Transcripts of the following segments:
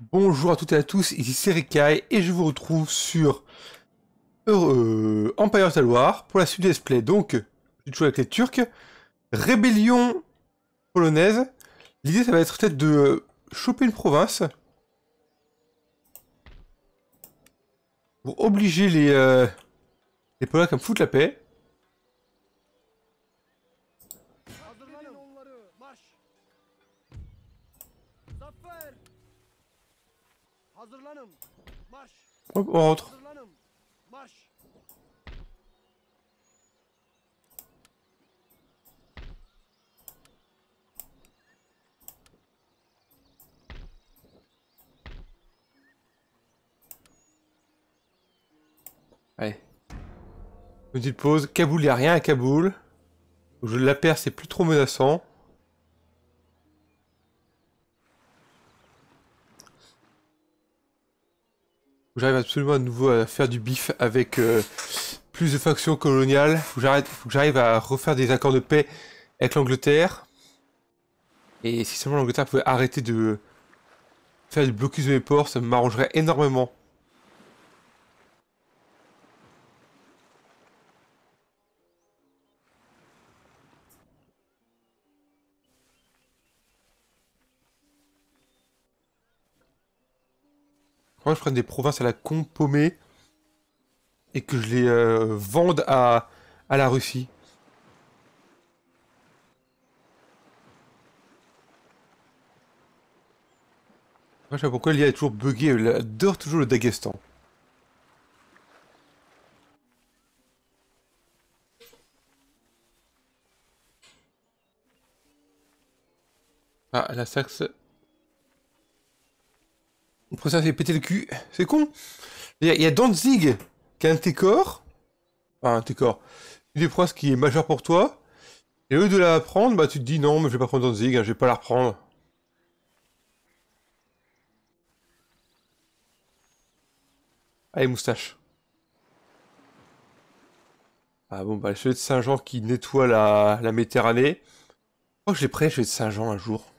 Bonjour à toutes et à tous, ici c'est Rikai et je vous retrouve sur euh, Empire Taloir pour la suite du display. Donc, je joue avec les Turcs. Rébellion polonaise. L'idée ça va être peut-être de choper une province. Pour obliger les, euh, à me foutre la paix. On rentre. Allez. Petite pause. Kaboul, il a rien à Kaboul. Je la perds, c'est plus trop menaçant. J'arrive absolument à nouveau à faire du bif avec euh, plus de factions coloniales. Faut que j'arrive à refaire des accords de paix avec l'Angleterre. Et si seulement l'Angleterre pouvait arrêter de faire du blocus de mes ports, ça m'arrangerait énormément. Moi, je prenne des provinces à la con et que je les euh, vende à, à la Russie. Je sais pas pourquoi l'IA est toujours buggée, elle adore toujours le Daghestan. Ah, la Saxe. Le professeur s'est pété le cul. C'est con. Il y, a- y a Danzig qui a un Técor. Enfin, un Técor. Une provinces qui est majeure pour toi. Et au lieu de la prendre, bah tu te dis non, mais je vais pas prendre Danzig, hein, je vais pas la reprendre. Allez, moustache. Ah bon, bah le chevalier de Saint-Jean qui nettoie la, la Méditerranée. Oh, je l'ai prêt, le chevalier de Saint-Jean un jour.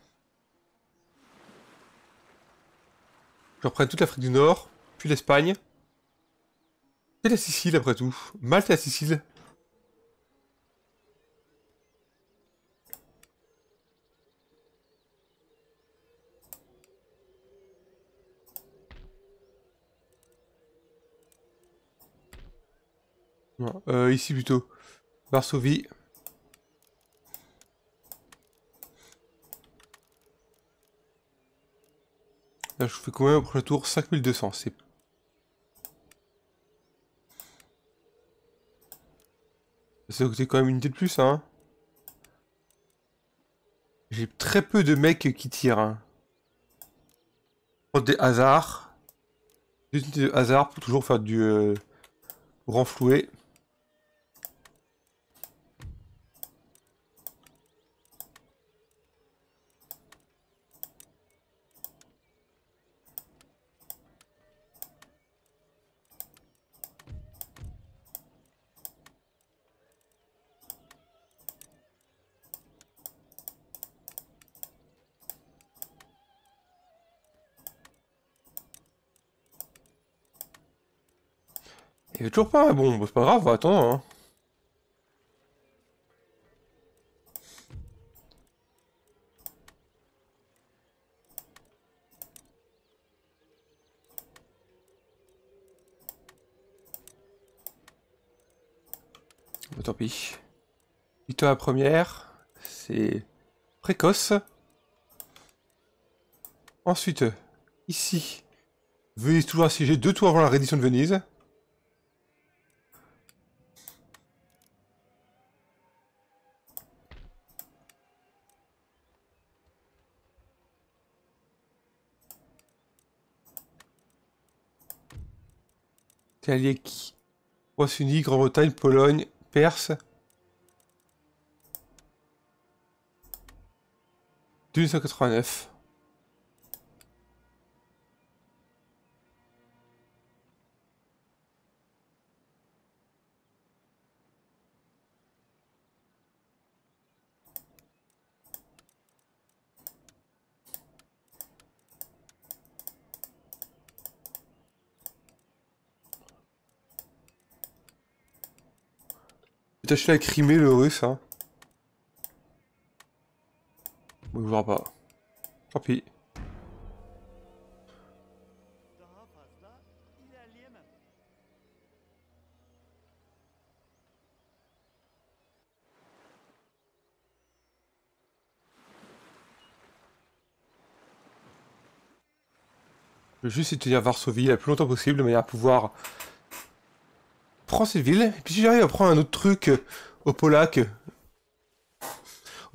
Je reprends toute l'Afrique du Nord, puis l'Espagne. Et la Sicile après tout. Malte et la Sicile. Euh, ici plutôt. Varsovie. Là, je fais combien au prochain tour 5200, c'est... Ça coûté quand même une unité de plus, hein. J'ai très peu de mecs qui tirent. Hein. Des hasards. Des unités de hasard pour toujours faire du... Euh, renflouer. Il toujours pas bon, bah, c'est pas grave, attends. Hein. Bah, tant pis. Victoire à première, c'est précoce. Ensuite, ici, Venise toujours assiégée deux tours avant la reddition de Venise. Qui Royaume-Uni, Grande-Bretagne, Pologne, Perse. 1989. J'ai tâché la Crimée, le russe, hein. Bon, il voudra pas. Tant pis. Je vais juste de tenir Varsovie le plus longtemps possible de manière à pouvoir cette ville. Et puis si j'arrive à prendre un autre truc euh, au Polac, euh,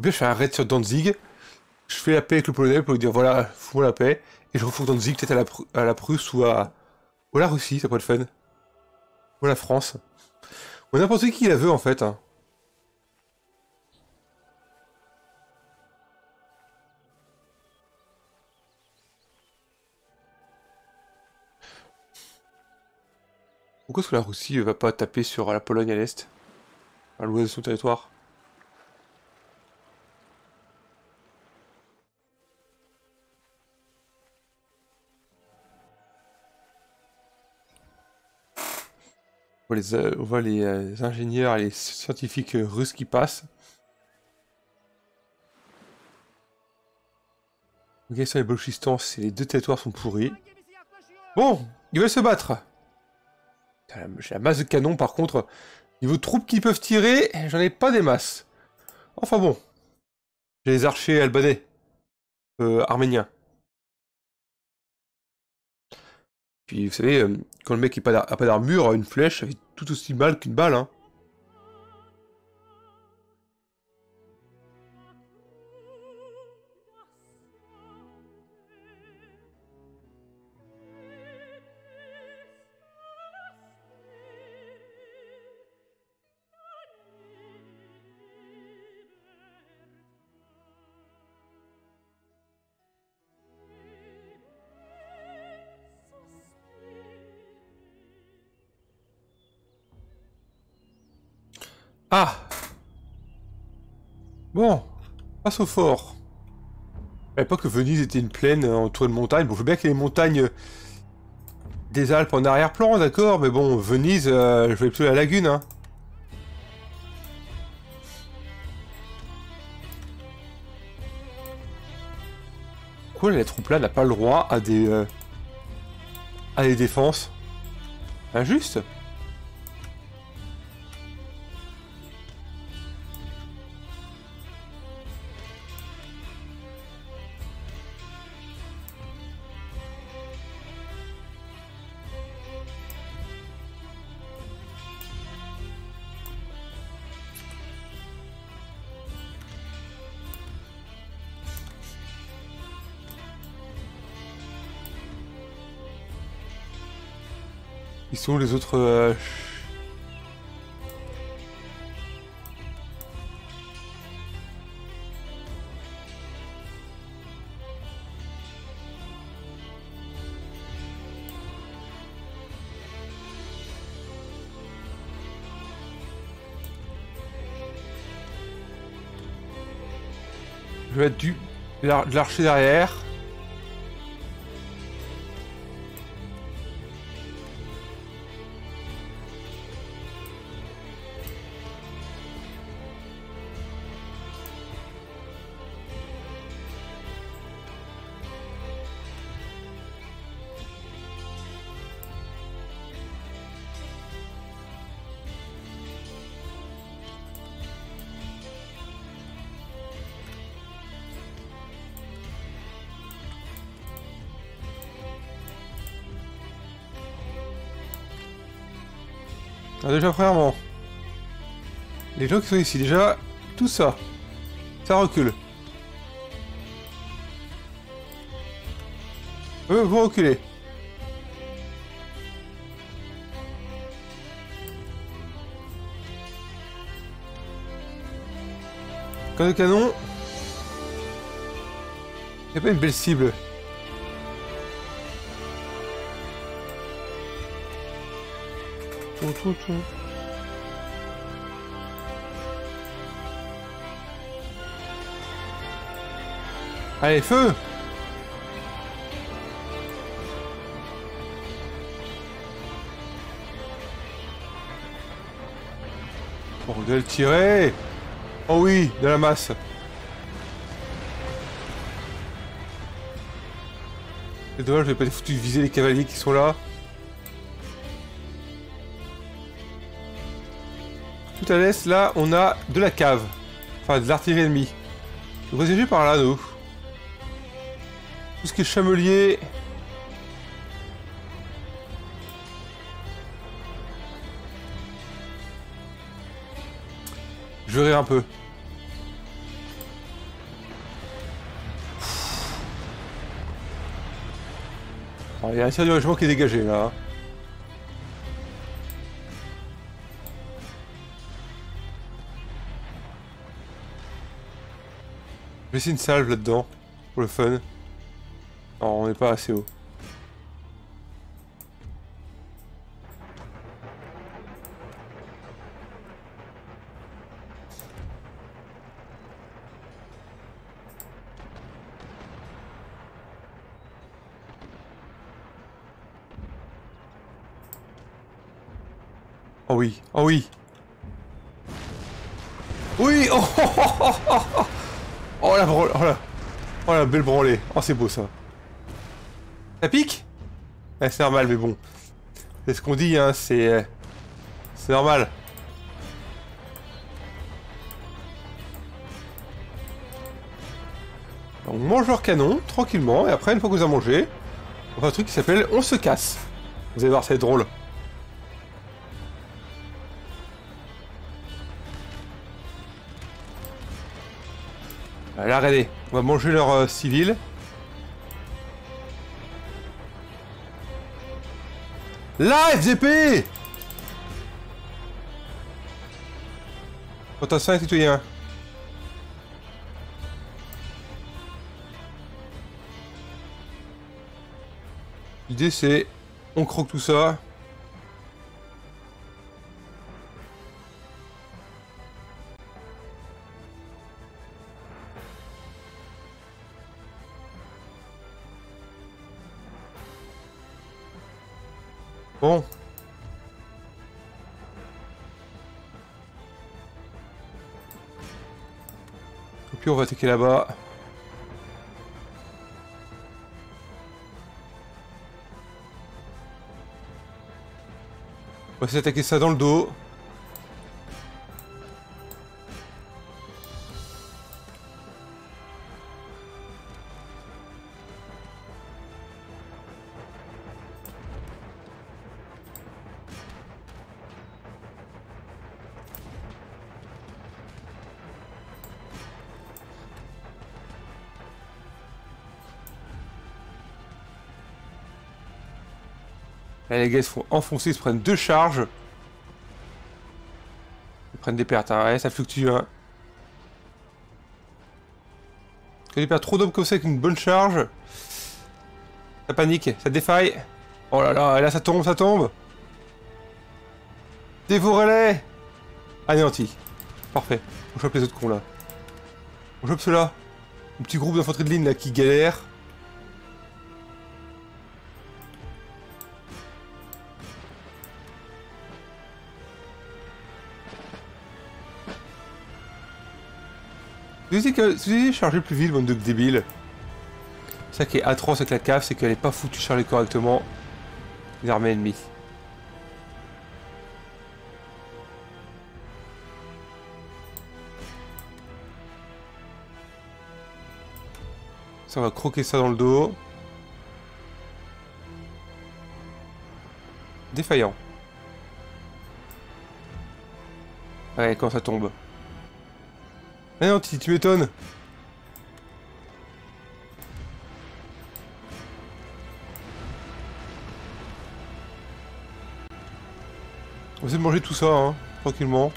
je fais un raid sur Danzig, je fais la paix avec le Polonais pour lui dire voilà, fous-moi la paix, et je refourgue Danzig peut-être à la, à la Prusse ou à, la Russie, ça pourrait être fun. Ou à la France. Ou n'importe qui la veut en fait. hein. Pourquoi est-ce que la Russie euh, va pas taper sur la Pologne à l'est À l'ouest de son territoire On voit les, euh, euh, ingénieurs et les scientifiques russes qui passent. Afghanistan et Balochistan, les deux territoires sont pourris. Bon, ils veulent se battre. J'ai la masse de canons par contre. Niveau troupes qui peuvent tirer, j'en ai pas des masses. Enfin bon. J'ai les archers albanais. Euh, arméniens. Puis vous savez, euh, quand le mec n'a pas d'armure, une flèche, ça fait tout aussi mal qu'une balle. Hein. Ah Bon, passe au fort. Je savais pas que Venise était une plaine euh, entourée de montagnes. Bon, je veux bien qu'il y ait les montagnes euh, des Alpes en arrière-plan, d'accord, mais bon, Venise, euh, je voulais plutôt la lagune, hein. Pourquoi la troupe là n'a pas le droit à des... à des défenses? Injuste? Sont les autres... euh, Je vais mettre du... de l'archer derrière. Déjà, premièrement, les gens qui sont ici, déjà, tout ça, ça recule. Vous reculez. Quand de canon. Y'a pas une belle cible. Allez, feu Bordel, tirez Oh oui, de la masse. C'est dommage, j'ai pas foutu de viser les cavaliers qui sont là. À l'est, là, on a de la cave. Enfin, de l'artillerie ennemie. Se diriger par là, nous. Tout ce qui est chamelier... Je vais rire un peu. Il y a un tir du régiment qui est dégagé là. Hein. Une salve là-dedans, pour le fun. On n'est pas assez haut. Oh oui, oh oui. Oui, oh, oh, oh, oh, oh, la branle, oh la, oh belle branlée. Oh c'est beau ça. Ça pique? Eh, C'est normal, mais bon. C'est ce qu'on dit, hein, c'est... euh, C'est normal. On mange leur canon, tranquillement, et après, une fois que vous avez mangé, on fait un truc qui s'appelle On se casse. Vous allez voir, c'est drôle. Allez, regardez, on va manger leur euh, civil. Là, FDP Attention, citoyen. L'idée c'est, on croque tout ça. Va attaquer là-bas. On va essayer d'attaquer ça dans le dos. Les gars, se font enfoncer, ils se prennent deux charges. Ils prennent des pertes, hein. Ouais, ça fluctue, hein. Quand ils perdent trop d'hommes comme ça avec une bonne charge, ça panique, ça défaille. Oh là là, là ça tombe, ça tombe. Dévorez-les Anéanti. Parfait. On chope les autres cons là. On chope ceux-là. Un petit groupe d'infanterie de ligne là qui galère. Vous que vous chargé plus vite, bande de débiles. Ça qui est atroce avec la cave, c'est qu'elle est pas foutue charger correctement les armées ennemies. Ça on va croquer ça dans le dos. Défaillant. Ouais, quand ça tombe. Ah non, tu, tu m'étonnes. On va essayer de manger tout ça, hein, tranquillement.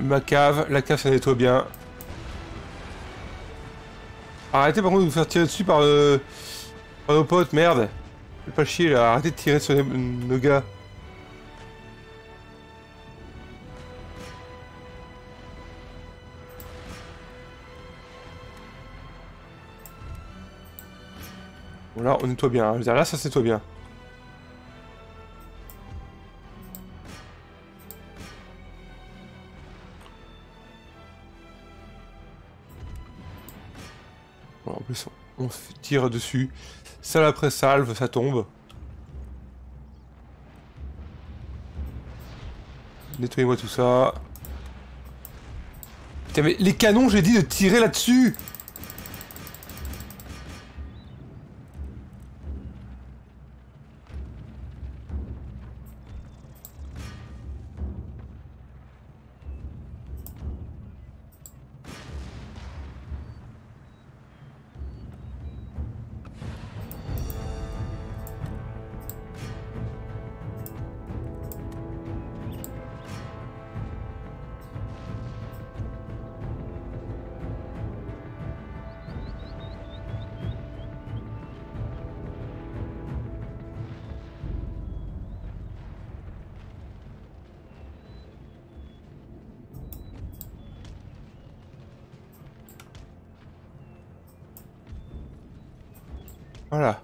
Ma cave, la cave ça nettoie bien. Arrêtez par contre de vous faire tirer dessus par, par nos potes, merde. Faites pas chier là, arrêtez de tirer sur les- nos gars. Bon là, on nettoie bien. hein. Là, ça nettoie bien. Dessus. Salve après salve, ça tombe. Nettoyez-moi tout ça. Mais les canons, j'ai dit de tirer là-dessus Voilà.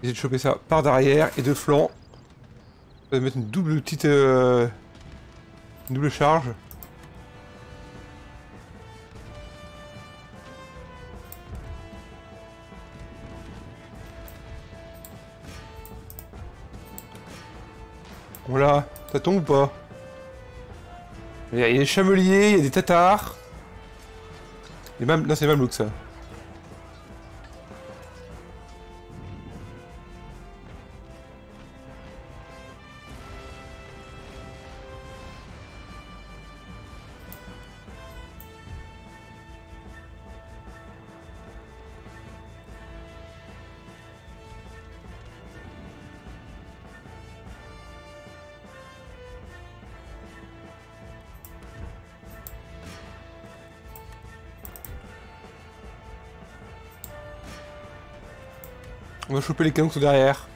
Essayez de choper ça par derrière et de flanc. On va mettre une double petite euh, une double charge. Voilà, ça tombe ou pas? Il y a des chameliers, il y a des tatars. Les mam... Non, c'est les mamelouks ça. Choper les canons derrière.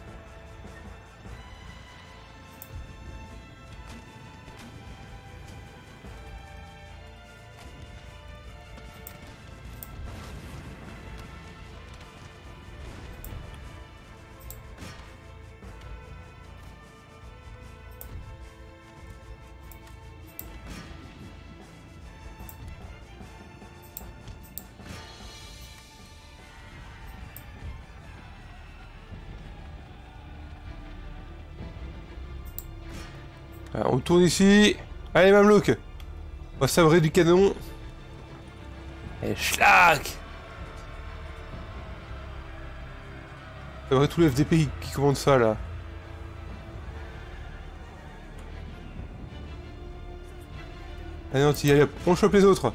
Alors, on tourne ici. Allez, Mamelouk On va sabrer du canon. Et schlack Sabrer tout le FDP qui, qui commande ça, là. Allez, on hop, on chope les autres.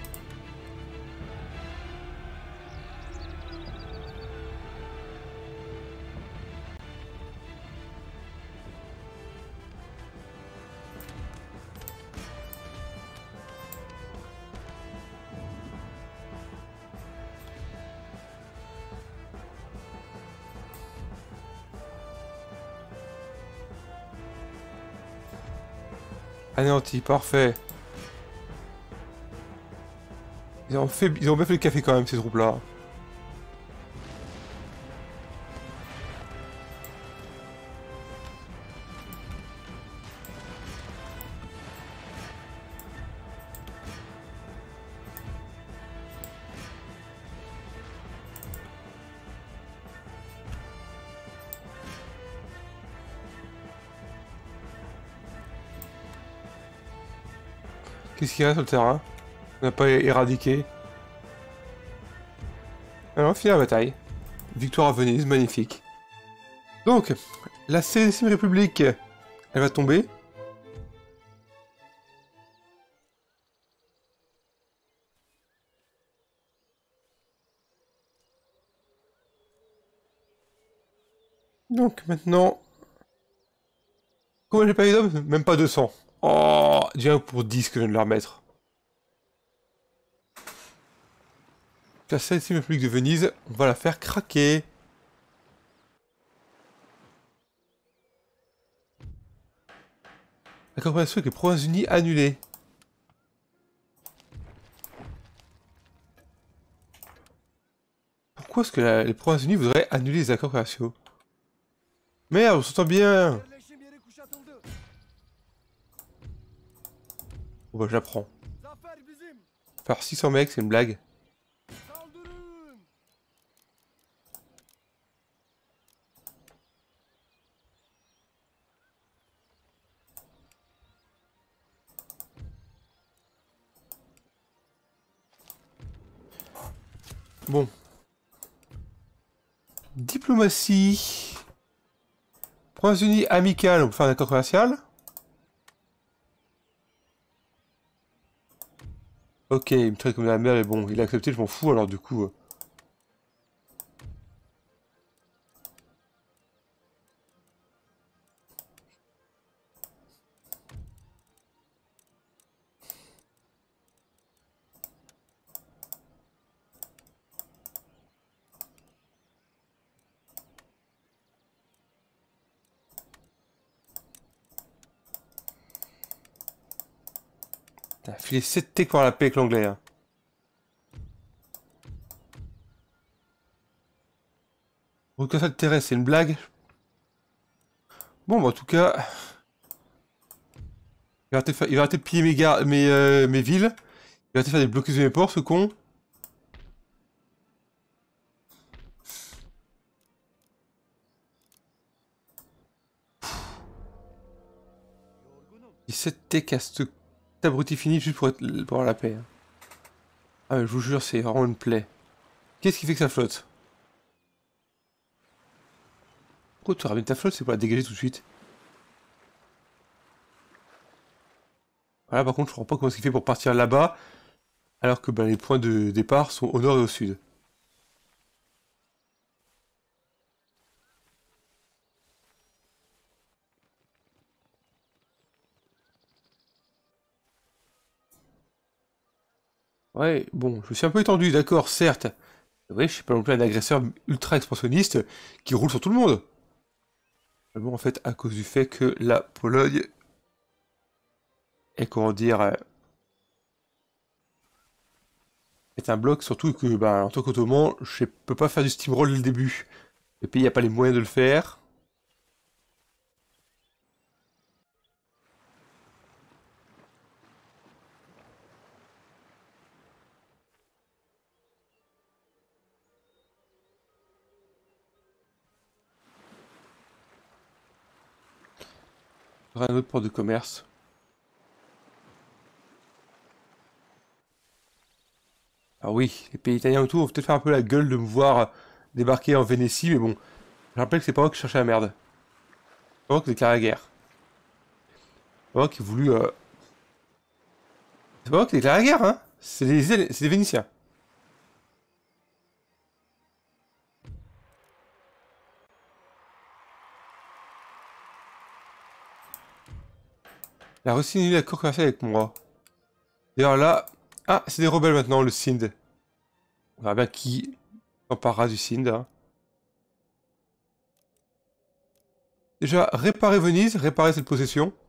Anéanti, parfait. Ils ont, fait, ils ont bien fait le café quand même, ces troupes-là. Qu'est-ce qu'il y a sur le terrain On n'a pas éradiqué. Alors, on finit la bataille. Victoire à Venise, magnifique. Donc, la Sérénissime République, elle va tomber. Donc maintenant... Combien j'ai pas eu d'hommes? Même pas 200. Oh, déjà pour 10 que je viens de leur mettre. La celle-ci République de Venise, on va la faire craquer. La coopération avec les Provinces-Unies annulée. Pourquoi est-ce que la- les Provinces-Unies voudraient annuler les accords commerciaux? Merde, on s'entend bien Bon bah j'apprends. Faire 600 mecs, c'est une blague. Bon. Diplomatie. Provinces-Unies amicales, on peut faire un accord commercial Ok, il me traite comme la merde, mais bon, il a accepté, je m'en fous, alors du coup... filé 7 T pour la paix avec l'anglais. Hein. De terrestre, c'est une blague? Bon, bah, en tout cas... Il va arrêter de, il va arrêter de piller mes, gar- mes, euh, mes villes. Il va arrêter de faire des blocus de mes ports, ce con. Yorgunum. 17 T casse cet abruti fini juste pour, être, pour avoir la paix. hein. Ah je vous jure, c'est vraiment une plaie. Qu'est-ce qui fait que ça flotte? Pourquoi tu ramènes ta flotte C'est pour la dégager tout de suite? Voilà, par contre, je comprends pas comment est-ce qu'il fait pour partir là-bas, alors que ben, les points de départ sont au nord et au sud. Ouais, bon, je suis un peu étendu, d'accord, certes. Oui, je suis pas non plus un agresseur ultra expansionniste qui roule sur tout le monde. En fait, à cause du fait que la Pologne est, comment dire, euh, est un bloc, surtout que, bah, en tant qu'ottoman, je peux pas faire du steamroll dès le début. Le pays n'a pas les moyens de le faire. Aura un autre port de commerce. Ah oui, les pays italiens autour vont peut-être faire un peu la gueule de me voir débarquer en Vénétie, mais bon. Je rappelle que c'est pas moi qui cherchais la merde. C'est pas moi qui déclaré la guerre. C'est pas moi qui ai voulu... euh, C'est pas moi qui déclaré la guerre, hein C'est les, c'est les Vénitiens. La Russie a annulé l'accord commercial avec moi. D'ailleurs là... Ah, c'est des rebelles maintenant, le Sind. On verra bien qui s'emparera du Sind. hein. Déjà, réparer Venise, réparer cette possession. «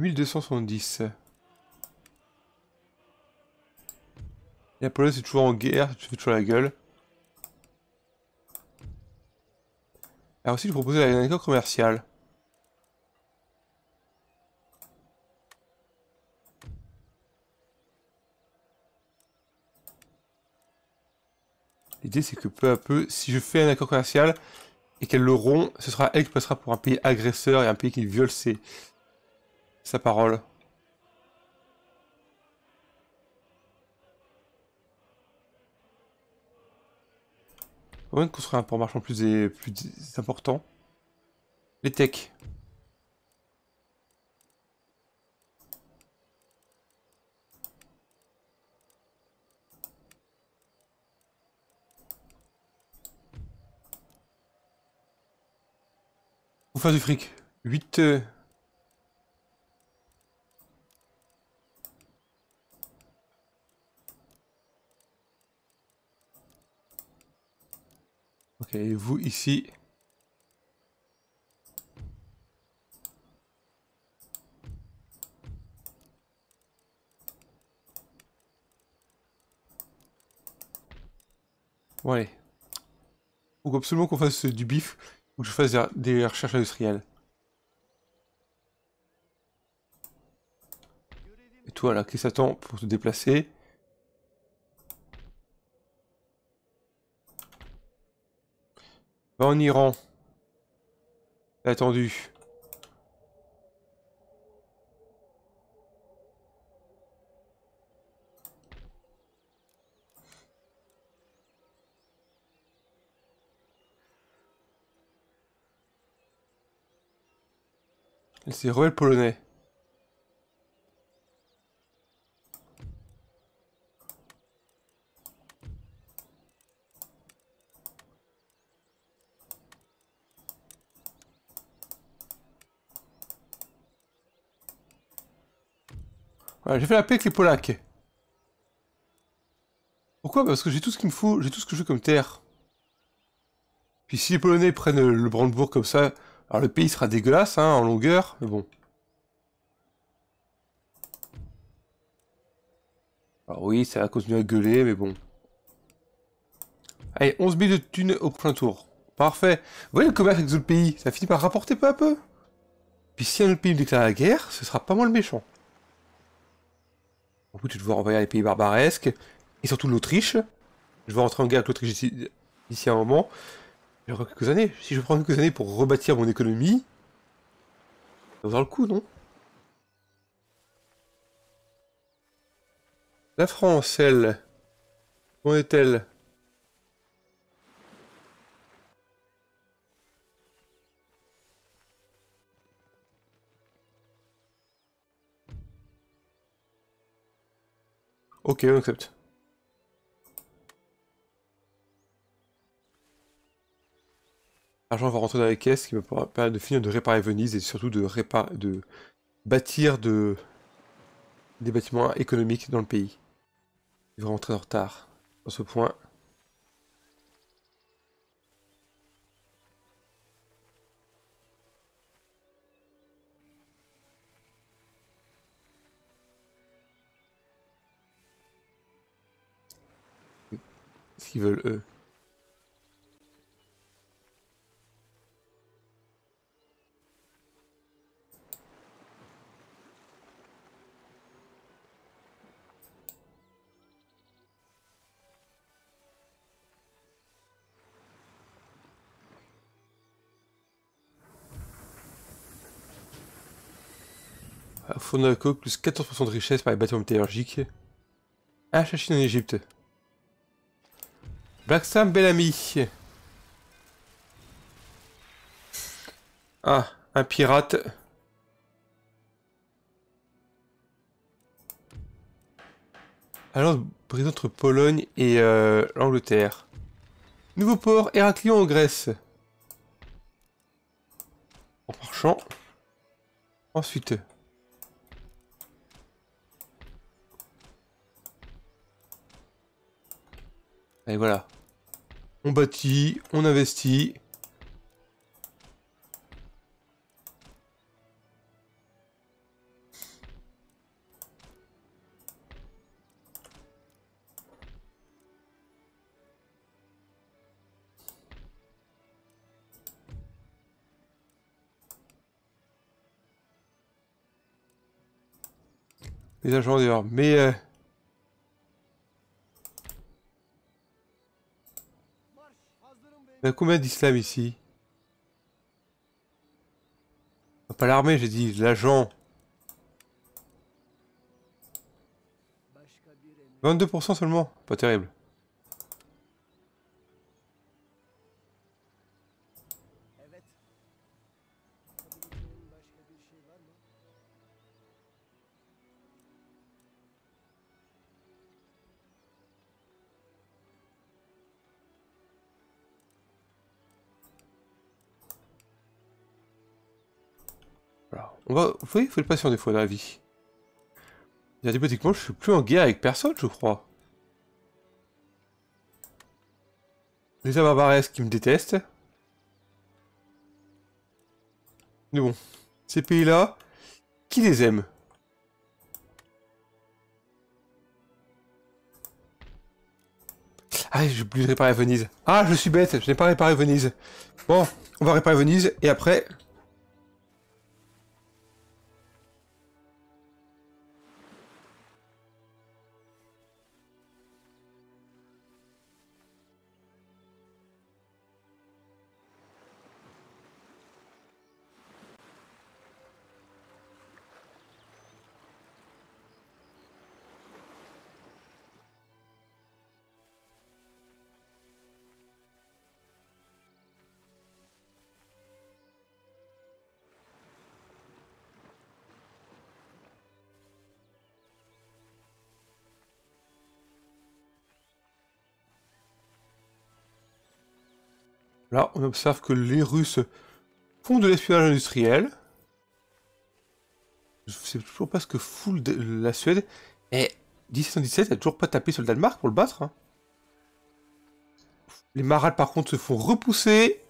1270. La Pologne c'est toujours en guerre, tu fais toujours la gueule. Alors aussi, je proposais un accord commercial. L'idée, c'est que peu à peu, si je fais un accord commercial et qu'elle le rompt, ce sera elle qui passera pour un pays agresseur et un pays qui viole ses... sa parole. On va de construire un port marchand plus, plus important. Les techs. Faut faire du fric. 8... euh, et vous ici. Bon allez. Faut absolument qu'on fasse du bif ou que je fasse des, recherches industrielles. Et toi là, qu'est-ce que t'attends pour te déplacer? Va en Iran. Attendu. C'est rebelle polonais. J'ai fait la paix avec les Polacs. Pourquoi? Parce que j'ai tout ce qu'il me faut, j'ai tout ce que je veux comme terre. Puis si les Polonais prennent le Brandebourg comme ça, alors le pays sera dégueulasse hein, en longueur, mais bon. Alors oui, ça va continuer à gueuler, mais bon. Allez, 11 000 de thunes au prochain tour. Parfait. Vous voyez le commerce avec les autres pays, ça finit par rapporter peu à peu. Puis si un autre pays déclare la guerre, ce sera pas moi le méchant. En plus, je vais devoir envahir les pays barbaresques, et surtout l'Autriche. Je vais rentrer en guerre avec l'Autriche d'ici un moment. Il y quelques années. Si je prends quelques années pour rebâtir mon économie, ça vaudra le coup, non? La France, elle, où est-elle? Ok, on accepte. L'argent va rentrer dans les caisses, qui me permettre de finir de réparer Venise et surtout de, de bâtir de... des bâtiments économiques dans le pays. Il va rentrer en retard dans ce point. Qu'ils veulent eux. Fonaco, plus 14% de richesse par les bâtiments métallurgiques. Ah, Chachine en Égypte. Black Sam Bellamy. Ah, un pirate. Alors, brise entre Pologne et euh, l'Angleterre. Nouveau port, Héraclion en Grèce. En marchant. Ensuite, Et voilà. On bâtit, on investit. Les agents d'ailleurs, mais euh, il y a combien d'islam ici? Pas l'armée, j'ai dit, l'agent. Başka bir emir. 22% seulement, pas terrible. Vous voyez, il faut être patient des fois dans la vie. Hypothétiquement, je suis plus en guerre avec personne, je crois. Les barbaresques qui me détestent. Mais bon, ces pays-là, qui les aime? Ah, j'ai oublié de réparer Venise. Ah, je suis bête, je n'ai pas réparé Venise. Bon, on va réparer Venise, et après... On observe que les Russes font de l'espionnage industriel. Je sais toujours pas ce que fout la Suède. Et 1717, elle a toujours pas tapé sur le Danemark pour le battre. Hein. Les marades, par contre, se font repousser.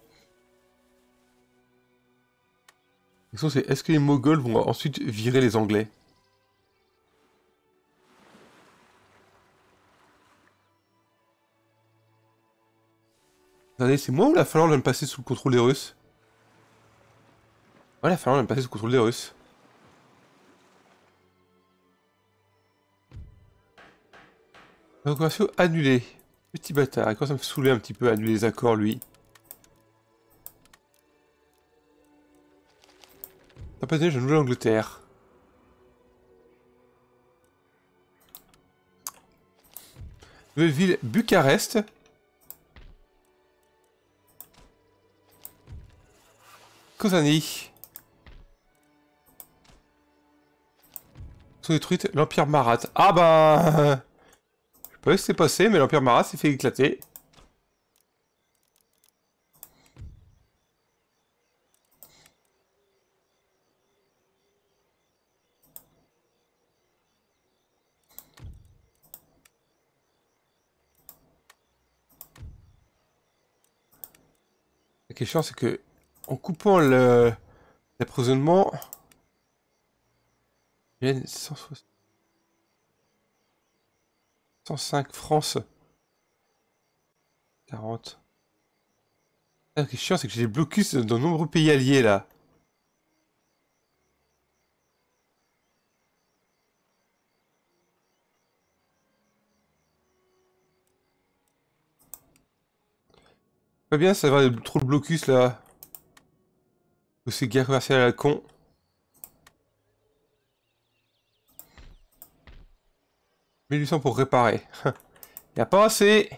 La question, c'est est-ce que les Moghols vont ensuite virer les Anglais? Attendez, c'est moi ou la Finlande vient de passer sous le contrôle des Russes? Ouais, la Finlande vient de passer sous le contrôle des Russes. commerciaux annulés. Petit bâtard, quand ça me saouler un petit peu annuler les accords, lui. T'as pas donné, de Nouvelle-Angleterre. Nouvelle ville, Bucarest. Kozani. Sont détruites l'Empire Marat. Ah bah... Je sais pas ce qui s'est passé, mais l'Empire Marat s'est fait éclater. La question c'est que en coupant l'approvisionnement, 105 France. 40. Ah, ce qui est chiant, c'est que j'ai des blocus dans de nombreux pays alliés là. Pas bien, ça va trop de blocus là. C'est guerre commerciale à la con. « 1800 pour réparer. y a pas assez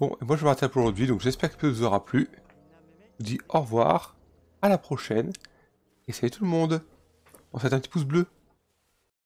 Bon, moi je vais m'arrêter pour aujourd'hui, donc j'espère que ça vous aura plu. Je vous dis au revoir, à la prochaine, et salut tout le monde. On fait un petit pouce bleu.